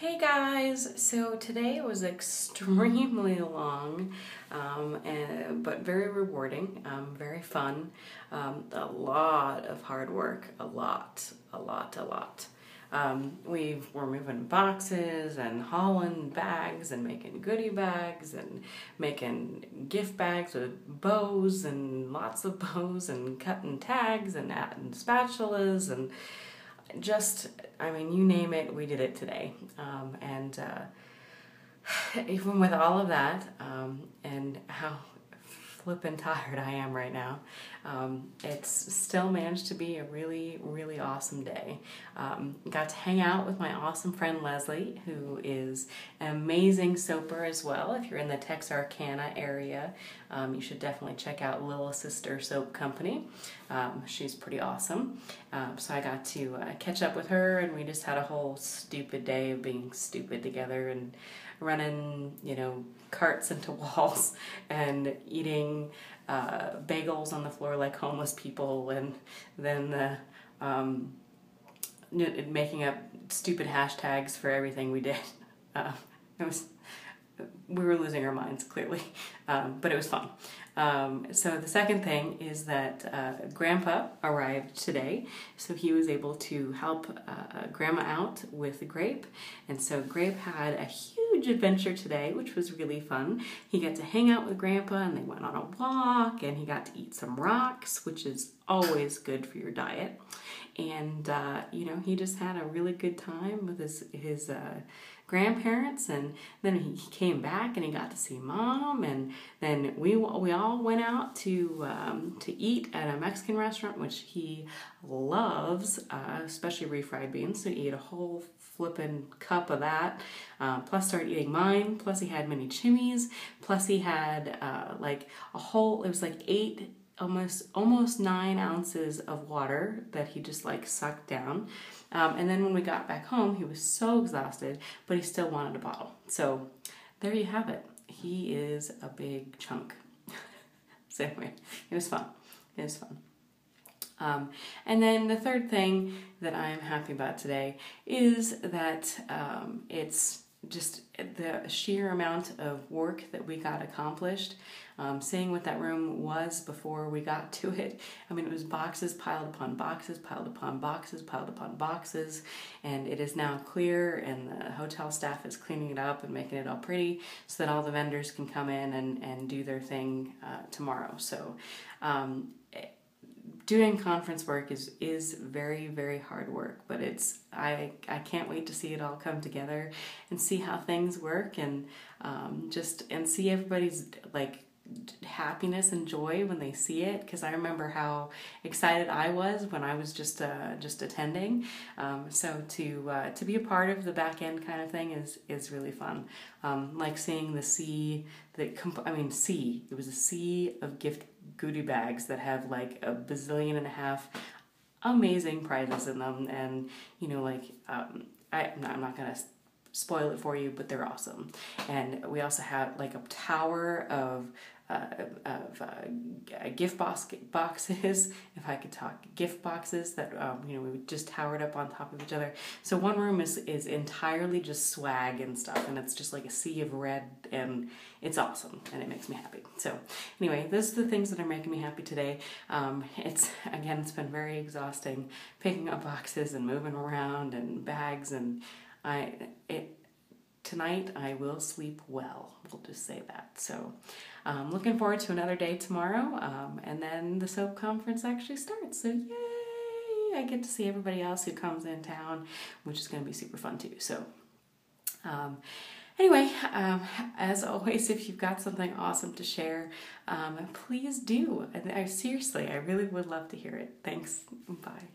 Hey guys, so today was extremely long, um, and, but very rewarding, um, very fun, um, a lot of hard work, a lot, a lot, a lot. Um, we we're moving boxes and hauling bags and making goodie bags and making gift bags with bows and lots of bows and cutting tags and adding spatulas and just, I mean, you name it, we did it today. Um, and uh, even with all of that um, and how flippin' tired I am right now. Um, it's still managed to be a really, really awesome day. Um, got to hang out with my awesome friend Leslie, who is an amazing soaper as well. If you're in the Texarkana area, um, you should definitely check out Little Sister Soap Company. Um, she's pretty awesome. Um, so I got to uh, catch up with her, and we just had a whole stupid day of being stupid together and running, you know, carts into walls and eating uh, bagels on the floor like homeless people, and then the um, making up stupid hashtags for everything we did. Uh, it was we were losing our minds clearly, um, but it was fun. Um, so the second thing is that uh, Grandpa arrived today, so he was able to help uh, Grandma out with the Grape, and so Grape had a huge adventure today, which was really fun. He got to hang out with Grandpa, and they went on a walk, and he got to eat some rocks, which is always good for your diet. And uh, you know, he just had a really good time with his his uh, grandparents and then he came back and he got to see mom and then we we all went out to um, to eat at a Mexican restaurant which he loves uh, especially refried beans so he ate a whole flipping cup of that. Uh, plus started eating mine plus he had many chimneys plus he had uh, like a whole it was like eight almost almost nine ounces of water that he just like sucked down. Um, and then when we got back home, he was so exhausted, but he still wanted a bottle. So there you have it. He is a big chunk. so anyway, it was fun. It was fun. Um, and then the third thing that I'm happy about today is that um, it's just the sheer amount of work that we got accomplished. Um, seeing what that room was before we got to it. I mean, it was boxes piled upon boxes, piled upon boxes, piled upon boxes, and it is now clear, and the hotel staff is cleaning it up and making it all pretty so that all the vendors can come in and, and do their thing uh, tomorrow. So, um, doing conference work is is very very hard work but it's i i can't wait to see it all come together and see how things work and um, just and see everybody's like happiness and joy when they see it because I remember how excited I was when I was just uh, just attending. Um, so to uh, to be a part of the back end kind of thing is is really fun. Um, like seeing the sea that comp- I mean sea. It was a sea of gift goodie bags that have like a bazillion and a half amazing prizes in them, and you know like um, I I'm not, I'm not gonna spoil it for you, but they're awesome. And we also have like a tower of uh, of uh, gift box boxes, if I could talk, gift boxes that um, you know we would just towered up on top of each other. So one room is is entirely just swag and stuff, and it's just like a sea of red, and it's awesome, and it makes me happy. So anyway, those are the things that are making me happy today. Um, it's again, it's been very exhausting picking up boxes and moving around and bags, and I it tonight I will sleep well. We'll just say that. So, um, looking forward to another day tomorrow, um, and then the soap conference actually starts. So, yay! I get to see everybody else who comes in town, which is going to be super fun too. So, um, anyway, um, as always, if you've got something awesome to share, um, please do. I, I, seriously, I really would love to hear it. Thanks. Bye.